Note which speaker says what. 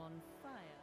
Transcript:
Speaker 1: on fire.